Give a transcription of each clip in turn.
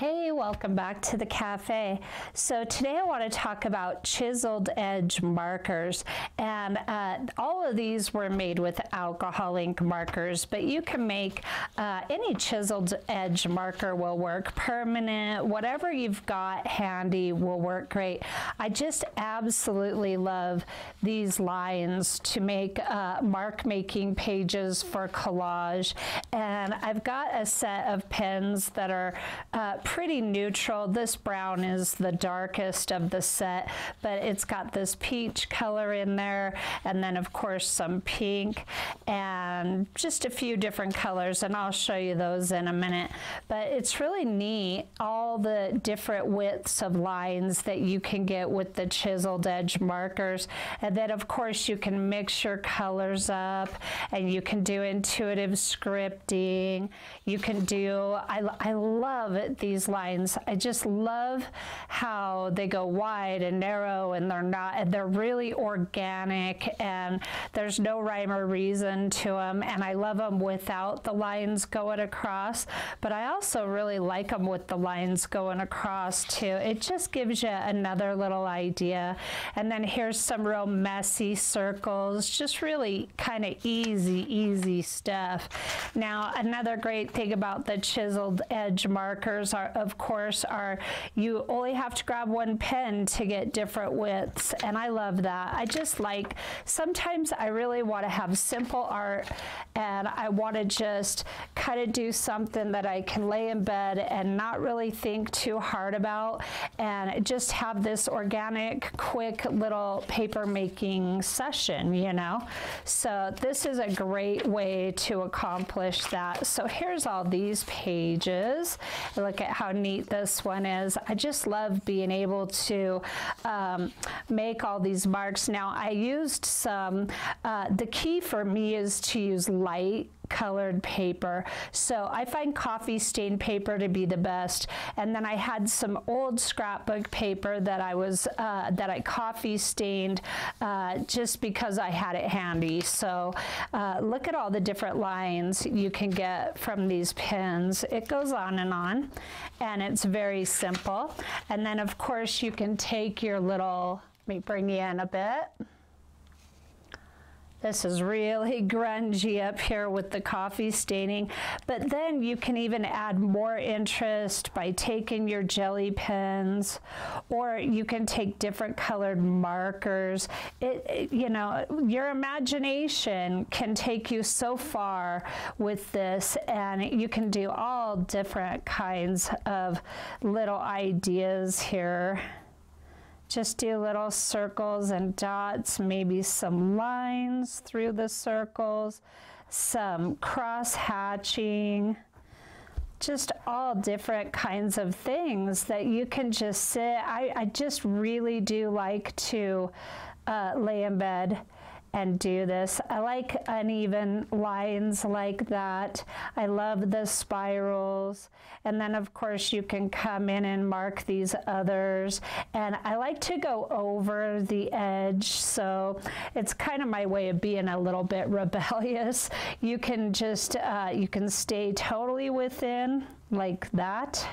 Hey, welcome back to the cafe. So today I want to talk about chiseled edge markers and uh, all of these were made with alcohol ink markers but you can make uh, any chiseled edge marker will work permanent whatever you've got handy will work great. I just absolutely love these lines to make uh, mark making pages for collage and I've got a set of pens that are uh, pretty neutral. This brown is the darkest of the set, but it's got this peach color in there, and then of course some pink, and just a few different colors, and I'll show you those in a minute. But it's really neat, all the different widths of lines that you can get with the chiseled edge markers, and then of course you can mix your colors up, and you can do intuitive scripting. You can do, I, I love these these lines. I just love how they go wide and narrow and they're not, and they're really organic and there's no rhyme or reason to them. And I love them without the lines going across, but I also really like them with the lines going across too. It just gives you another little idea. And then here's some real messy circles, just really kind of easy, easy stuff. Now, another great thing about the chiseled edge markers are of course, are you only have to grab one pen to get different widths, and I love that. I just like, sometimes I really want to have simple art, and I want to just kind of do something that I can lay in bed and not really think too hard about, and just have this organic, quick little paper making session, you know? So this is a great way to accomplish that. So here's all these pages. Look at how neat this one is. I just love being able to um, make all these marks. Now I used some, uh, the key for me is to use light colored paper. So I find coffee stained paper to be the best. And then I had some old scrapbook paper that I was, uh, that I coffee stained uh, just because I had it handy. So uh, look at all the different lines you can get from these pins. It goes on and on and it's very simple. And then of course you can take your little, let me bring you in a bit. This is really grungy up here with the coffee staining, but then you can even add more interest by taking your jelly pens, or you can take different colored markers. It, it, you know, your imagination can take you so far with this, and you can do all different kinds of little ideas here. Just do little circles and dots, maybe some lines through the circles, some cross hatching, just all different kinds of things that you can just sit. I, I just really do like to uh, lay in bed and do this. I like uneven lines like that. I love the spirals. And then of course you can come in and mark these others. And I like to go over the edge. So it's kind of my way of being a little bit rebellious. You can just, uh, you can stay totally within like that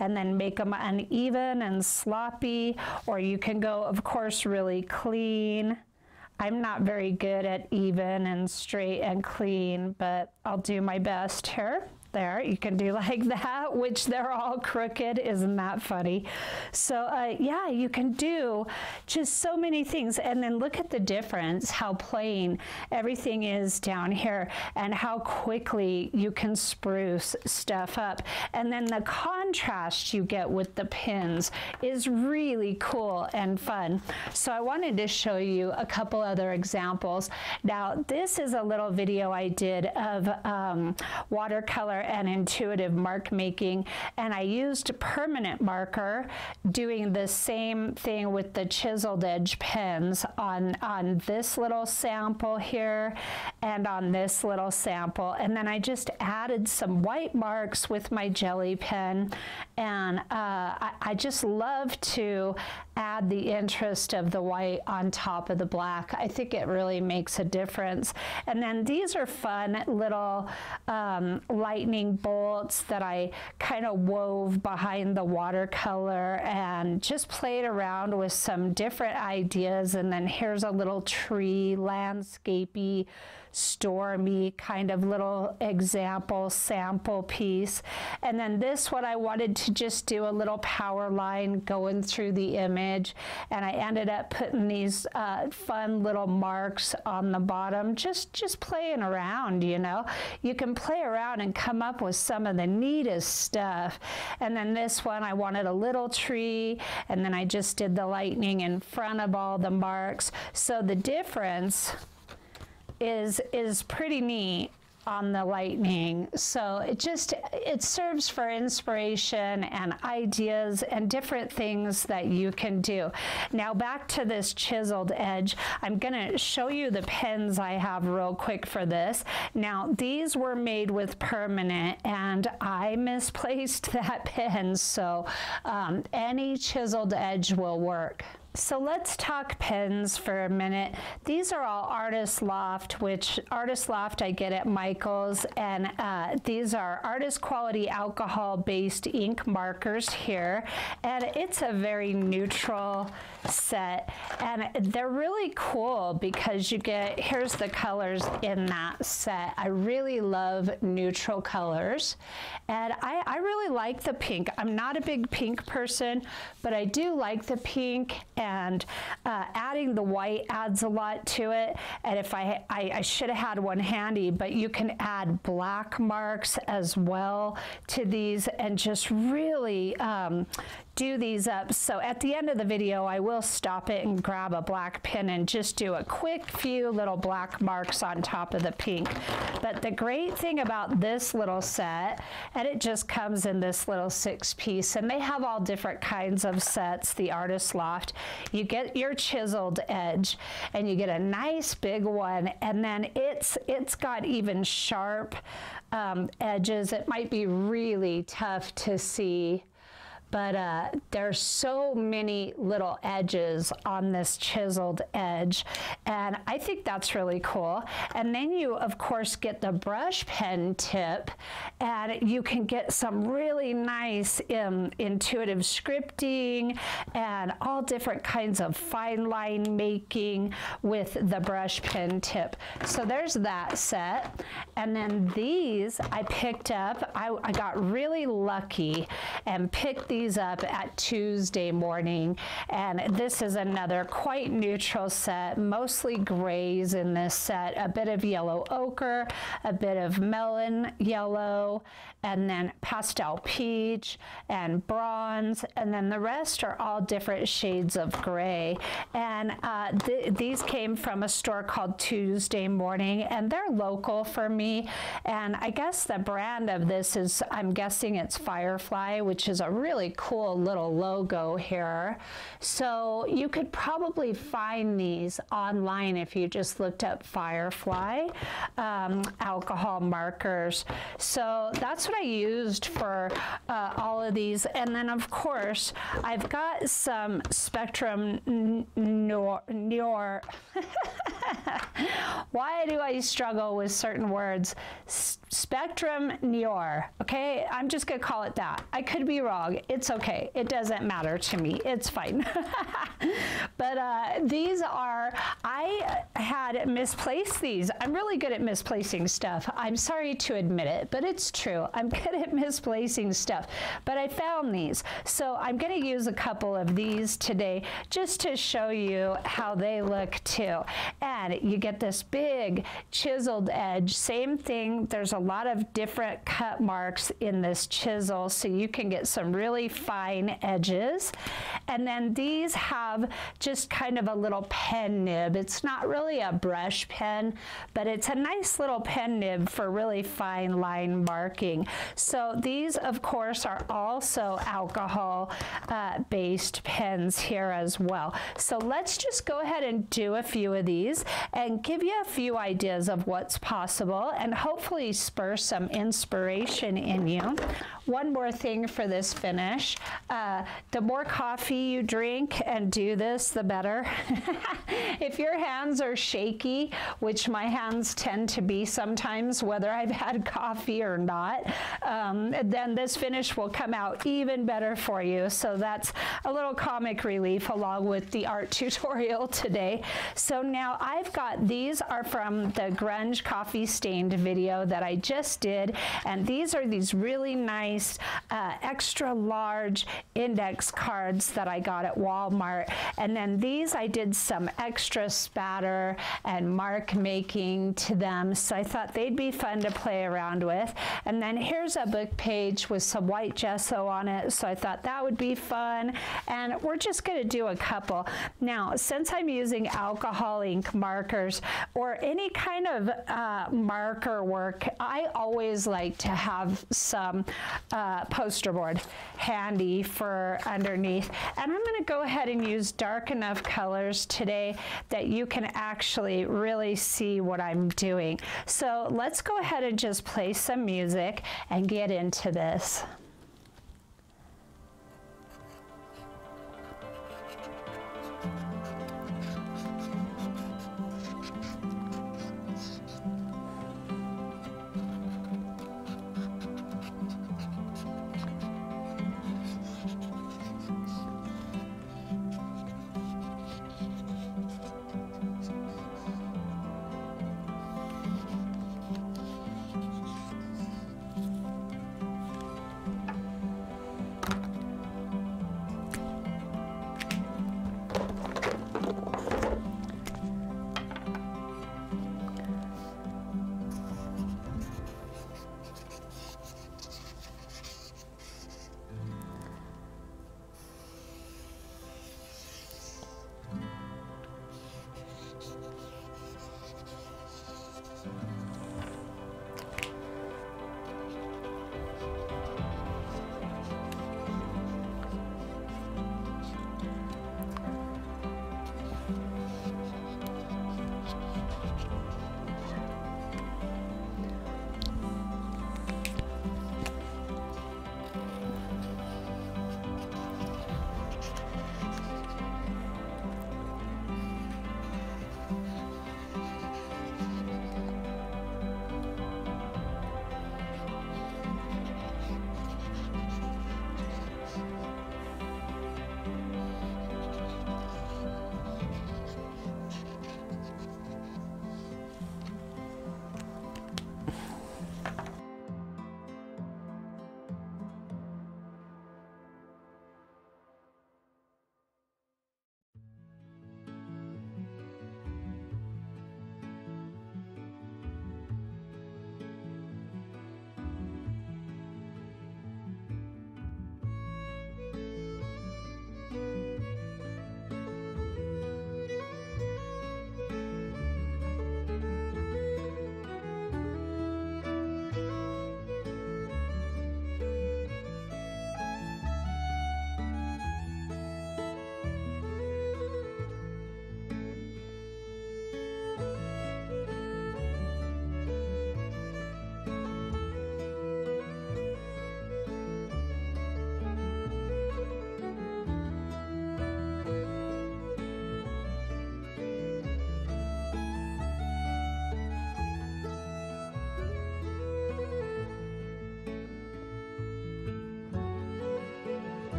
and then make them uneven and sloppy, or you can go, of course, really clean. I'm not very good at even and straight and clean, but I'll do my best here there. You can do like that, which they're all crooked. Isn't that funny? So uh, yeah, you can do just so many things. And then look at the difference, how plain everything is down here and how quickly you can spruce stuff up. And then the contrast you get with the pins is really cool and fun. So I wanted to show you a couple other examples. Now, this is a little video I did of um, watercolor and intuitive mark making. And I used a permanent marker doing the same thing with the chiseled edge pens on, on this little sample here and on this little sample. And then I just added some white marks with my jelly pen. And uh, I, I just love to add the interest of the white on top of the black. I think it really makes a difference. And then these are fun little um, lightning bolts that I kind of wove behind the watercolor and just played around with some different ideas. And then here's a little tree, landscapey stormy kind of little example sample piece. And then this one I wanted to just do a little power line going through the image. And I ended up putting these uh, fun little marks on the bottom, just, just playing around, you know. You can play around and come up with some of the neatest stuff. And then this one I wanted a little tree and then I just did the lightning in front of all the marks. So the difference is is pretty neat on the lightning. So it just it serves for inspiration and ideas and different things that you can do. Now back to this chiseled edge. I'm going to show you the pens i have real quick for this. Now these were made with permanent and i misplaced that pen. So um, any chiseled edge will work so let's talk pens for a minute. These are all Artist Loft, which Artist Loft I get at Michael's, and uh, these are artist quality alcohol based ink markers here. And it's a very neutral set, and they're really cool because you get, here's the colors in that set. I really love neutral colors, and I, I really like the pink. I'm not a big pink person, but I do like the pink and uh, adding the white adds a lot to it. And if I, I, I should have had one handy, but you can add black marks as well to these and just really um, do these up. So at the end of the video, I will stop it and grab a black pen and just do a quick few little black marks on top of the pink. But the great thing about this little set, and it just comes in this little six piece, and they have all different kinds of sets, the Artist Loft. You get your chiseled edge and you get a nice big one and then it's it's got even sharp um, edges. It might be really tough to see but uh, there's so many little edges on this chiseled edge and I think that's really cool. And then you of course get the brush pen tip and you can get some really nice um, intuitive scripting and all different kinds of fine line making with the brush pen tip. So there's that set. And then these I picked up. I, I got really lucky and picked these up at Tuesday morning. And this is another quite neutral set, mostly grays in this set, a bit of yellow ochre, a bit of melon yellow, and then pastel peach and bronze. And then the rest are all different shades of gray. And uh, th these came from a store called Tuesday Morning, and they're local for me. And I guess the brand of this is, I'm guessing it's Firefly, which is a really cool little logo here. So you could probably find these online if you just looked up Firefly um, alcohol markers. So that's what I used for uh, all of these. And then of course, I've got some Spectrum Noir. Why do I struggle with certain words? S Spectrum Noir. Okay, I'm just gonna call it that. I could be wrong. It's okay. It doesn't matter to me. It's fine. but uh, these are, I had misplaced these. I'm really good at misplacing stuff. I'm sorry to admit it, but it's true. I'm good at misplacing stuff. But I found these. So I'm gonna use a couple of these today just to show you how they look too. And you get this big chiseled edge. Same thing. There's a lot of different cut marks in this chisel so you can get some really fine edges. And then these have just kind of a little pen nib. It's not really a brush pen, but it's a nice little pen nib for really fine line marking. So these, of course, are also alcohol uh, based pens here as well. So let's just go ahead and do a few of these and give you a few ideas of what's possible and hopefully spur some inspiration in you. One more thing for this finish. Uh, the more coffee you drink and do this, the better. if your hands are shaky, which my hands tend to be sometimes, whether I've had coffee or not, um, then this finish will come out even better for you. So that's a little comic relief along with the art tutorial today. So now I've got, these are from the grunge coffee stained video that I just did. And these are these really nice uh, extra large index cards that I got at Walmart. And then these I did some extra spatter and mark making to them. So I thought they'd be fun to play around with. And then here's a book page with some white gesso on it. So I thought that would be fun. And we're just going to do a couple. Now, since I'm using alcohol ink markers or any kind of uh, marker work, I always like to have some uh, poster board handy for underneath. And I'm going to go ahead and use dark enough colors today that you can actually really see what I'm doing. So let's go ahead and just play some music and get into this.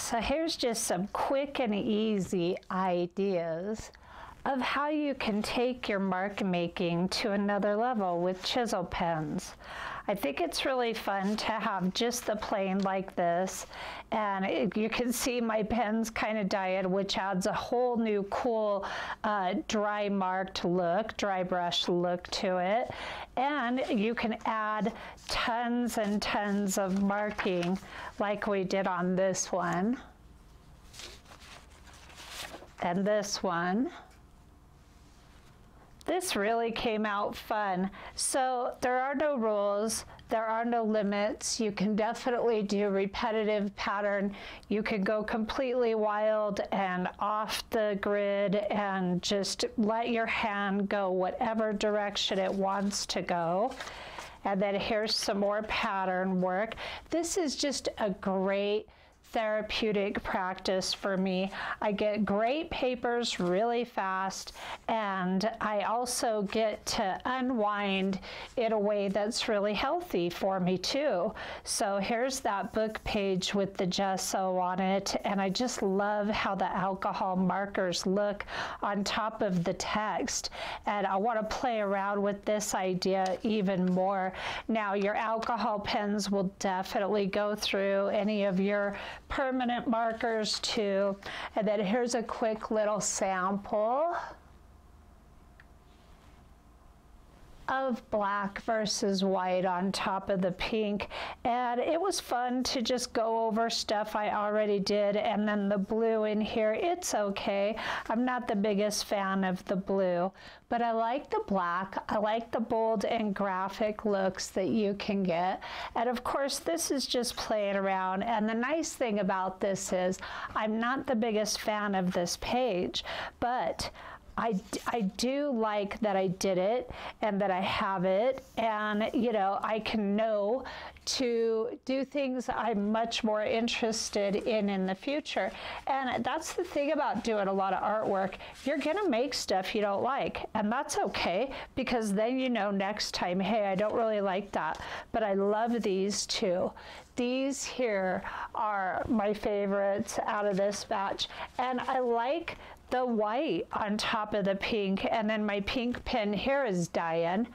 So here's just some quick and easy ideas of how you can take your mark making to another level with chisel pens. I think it's really fun to have just the plain like this and it, you can see my pens kind of died which adds a whole new cool uh, dry marked look, dry brush look to it and you can add tons and tons of marking like we did on this one and this one. This really came out fun. So there are no rules, there are no limits. You can definitely do repetitive pattern. You can go completely wild and off the grid and just let your hand go whatever direction it wants to go. And then here's some more pattern work. This is just a great therapeutic practice for me. I get great papers really fast, and I also get to unwind in a way that's really healthy for me too. So here's that book page with the gesso on it, and I just love how the alcohol markers look on top of the text. And I want to play around with this idea even more. Now, your alcohol pens will definitely go through any of your permanent markers too. And then here's a quick little sample. Of black versus white on top of the pink. And it was fun to just go over stuff I already did. And then the blue in here, it's okay. I'm not the biggest fan of the blue, but I like the black. I like the bold and graphic looks that you can get. And of course, this is just playing around. And the nice thing about this is I'm not the biggest fan of this page, but I, I do like that I did it and that I have it, and you know, I can know to do things I'm much more interested in in the future. And that's the thing about doing a lot of artwork. You're gonna make stuff you don't like, and that's okay because then you know next time, hey, I don't really like that, but I love these too. These here are my favorites out of this batch, and I like the white on top of the pink and then my pink pen here is Diane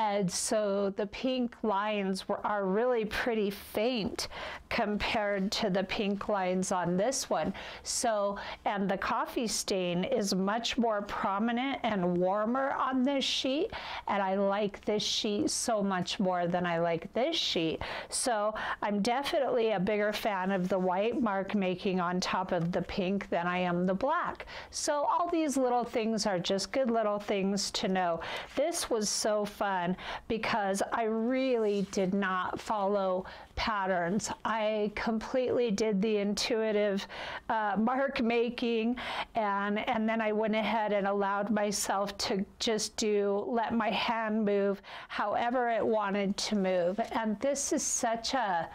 and so the pink lines were, are really pretty faint compared to the pink lines on this one. So, and the coffee stain is much more prominent and warmer on this sheet. And I like this sheet so much more than I like this sheet. So I'm definitely a bigger fan of the white mark making on top of the pink than I am the black. So all these little things are just good little things to know. This was so fun because I really did not follow patterns. I completely did the intuitive uh, mark making and, and then I went ahead and allowed myself to just do, let my hand move however it wanted to move. And this is such a,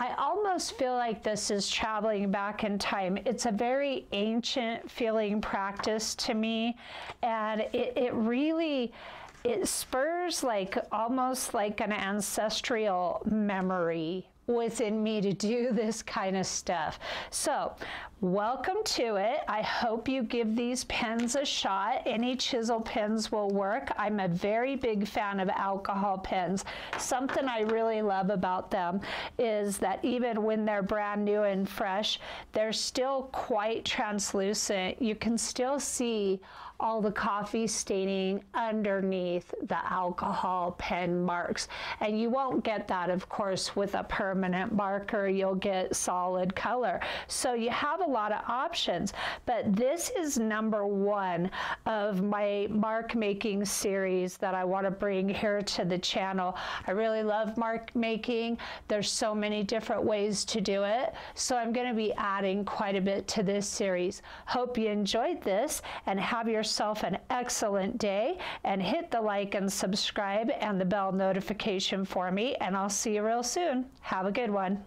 I almost feel like this is traveling back in time. It's a very ancient feeling practice to me, and it, it really it spurs like almost like an ancestral memory within me to do this kind of stuff. So, welcome to it. I hope you give these pens a shot. Any chisel pens will work. I'm a very big fan of alcohol pens. Something I really love about them is that even when they're brand new and fresh, they're still quite translucent. You can still see all the coffee staining underneath the alcohol pen marks. And you won't get that, of course, with a permanent marker. You'll get solid color. So you have a lot of options. But this is number one of my mark making series that I want to bring here to the channel. I really love mark making. There's so many different ways to do it. So I'm going to be adding quite a bit to this series. Hope you enjoyed this and have yourself an excellent day and hit the like and subscribe and the bell notification for me, and I'll see you real soon. Have a good one.